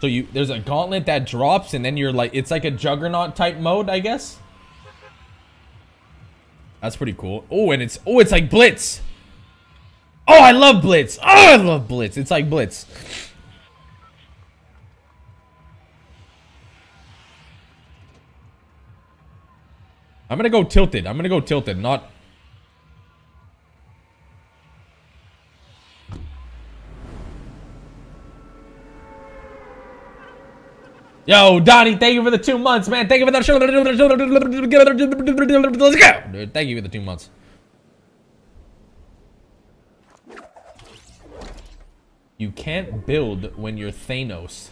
So you there's a gauntlet that drops and then you're like it's like a juggernaut type mode, I guess. That's pretty cool. Oh, and it's oh, it's like Blitz. Oh, I love Blitz. Oh, I love Blitz. It's like Blitz. I'm gonna go tilted. I'm gonna go tilted, not Yo, Donnie, thank you for the two months, man. Thank you for the show. Let's go. Dude, thank you for the two months. You can't build when you're Thanos.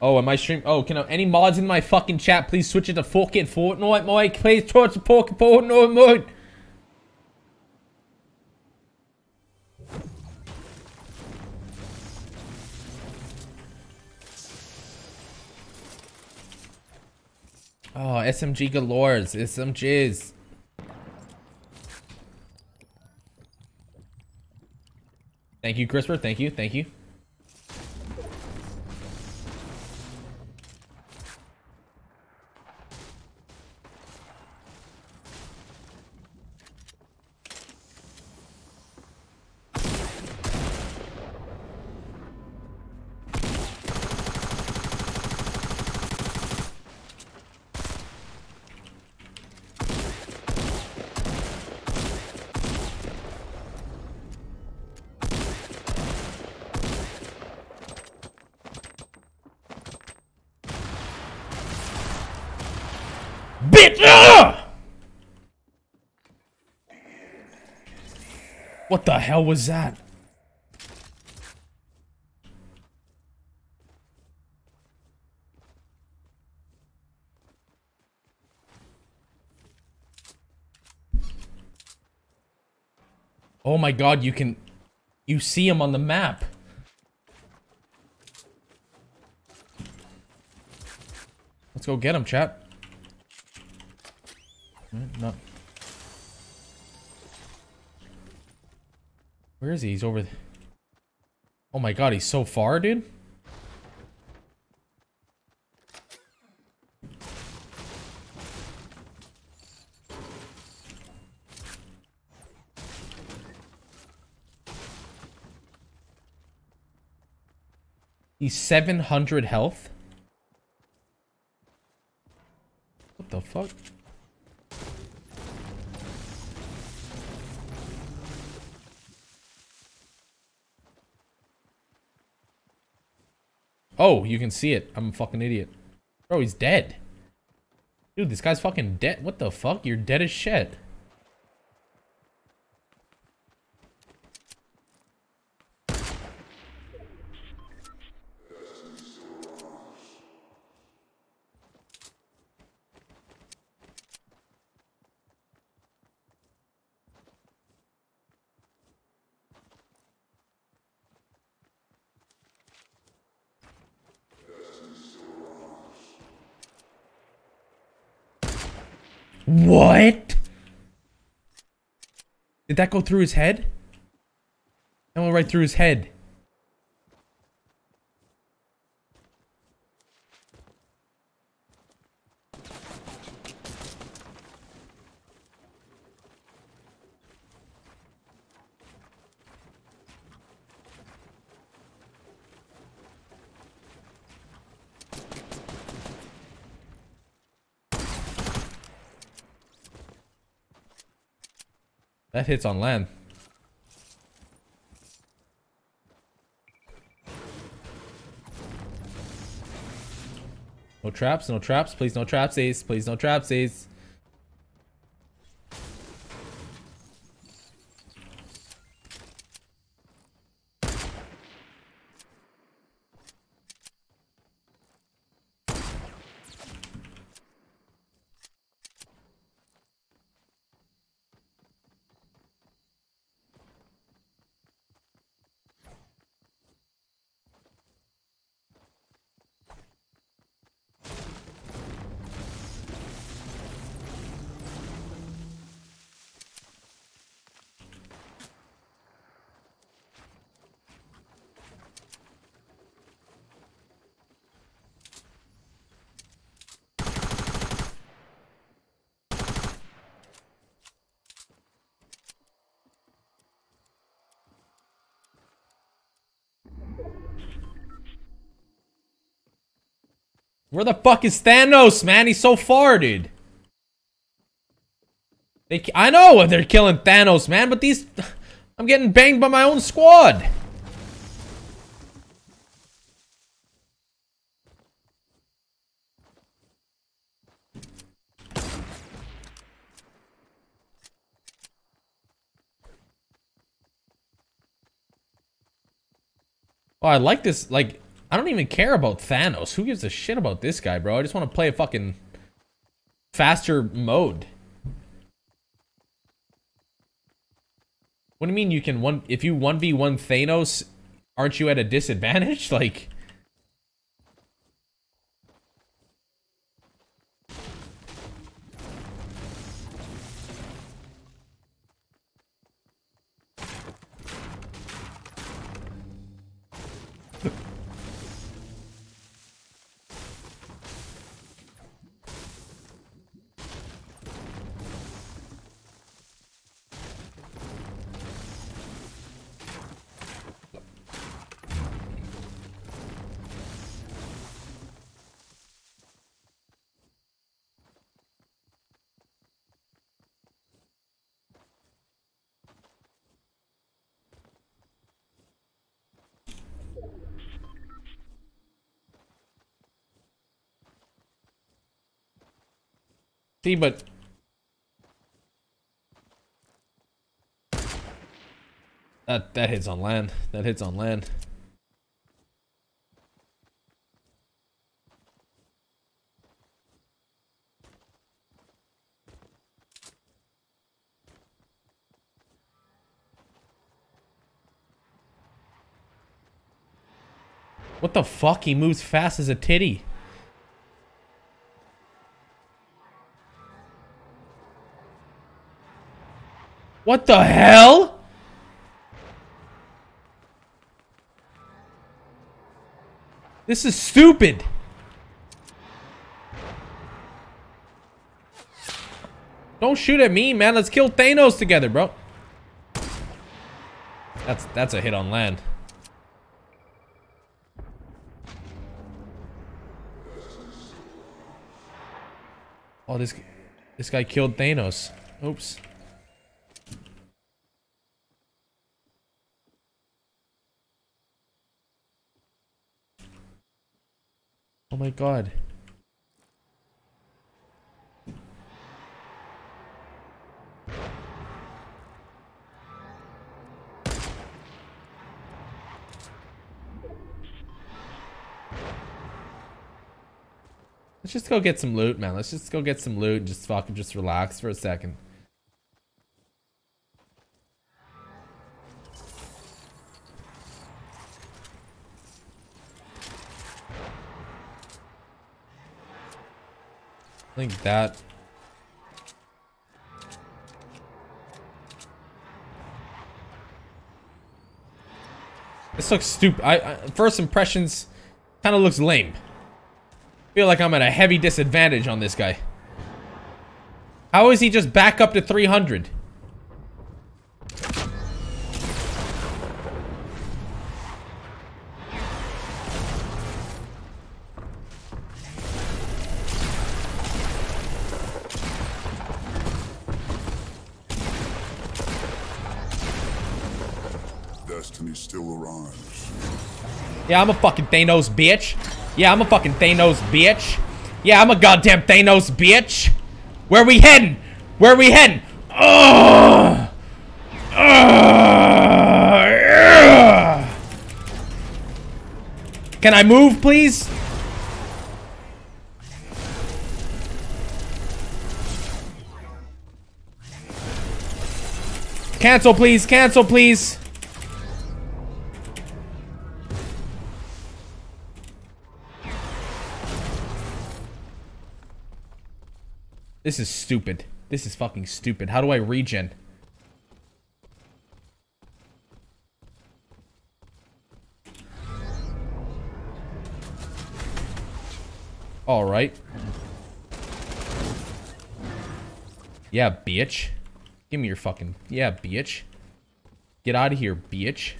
Oh, am I stream? Oh, can I, any mods in my fucking chat please switch it to fucking Fortnite, Mike? Please switch to fucking Fortnite, Mike. Oh, SMG galores, SMGs. Thank you, CRISPR. Thank you, thank you. Bitch! Ah! What the hell was that? Oh my god, you can... You see him on the map. Let's go get him, chat. Mm, no. Where is he? He's over. Oh my god, he's so far, dude. He's 700 health. What the fuck? Oh, you can see it. I'm a fucking idiot. Bro, he's dead. Dude, this guy's fucking dead. What the fuck? You're dead as shit. What? Did that go through his head? That went right through his head. That hits on land. No traps, no traps, please no trapsies, please no traps, trapsies. Where the fuck is Thanos, man? He's so far, dude. They, I know they're killing Thanos, man, but these... I'm getting banged by my own squad. Oh, I like this. Like, I don't even care about Thanos. Who gives a shit about this guy, bro? I just want to play a fucking faster mode. What do you mean you can one if you 1v1 Thanos, aren't you at a disadvantage? Like See, but... That, that hits on land. That hits on land. What the fuck? He moves fast as a titty. What the hell? This is stupid. Don't shoot at me, man. Let's kill Thanos together, bro. That's that's a hit on land. Oh, this this guy killed Thanos. Oops. God. Let's just go get some loot, man. Let's just go get some loot and just fucking just relax for a second. Think that... This looks stupid. I, I first impressions kind of looks lame. Feel like I'm at a heavy disadvantage on this guy. How is he just back up to 300? Destiny still arrives. Yeah, I'm a fucking Thanos bitch. Yeah, I'm a fucking Thanos bitch. Yeah, I'm a goddamn Thanos bitch. Where are we heading? Where are we heading? Ugh. Ugh. Can I move, please? Cancel, please. Cancel, please. This is stupid. This is fucking stupid. How do I regen? Alright. Yeah, bitch. Give me your fucking... Yeah, bitch. Get out of here, bitch.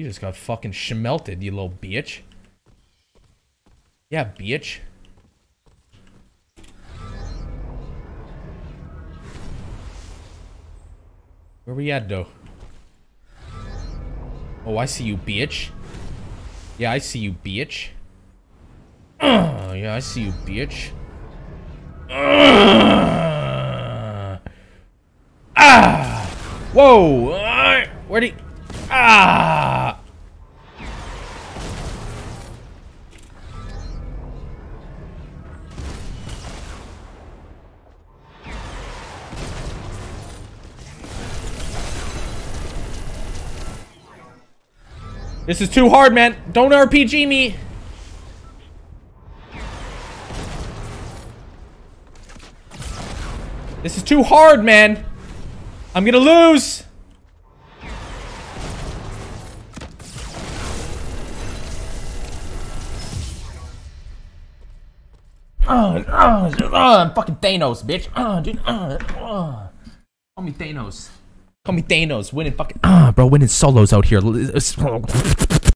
You just got fucking schmelted, you little bitch. Yeah, bitch. Where we at, though? Oh, I see you, bitch. Yeah, I see you, bitch. Yeah, I see you, bitch. Ah! Whoa! Where'd he... Ah! This is too hard, man. Don't RPG me. This is too hard, man. I'm gonna lose. Oh, oh, oh, I'm fucking Thanos, bitch. Oh, dude. Oh, oh. Call me Thanos. Call me Thanos. Winning fucking. Ah, bro, winning solos out here.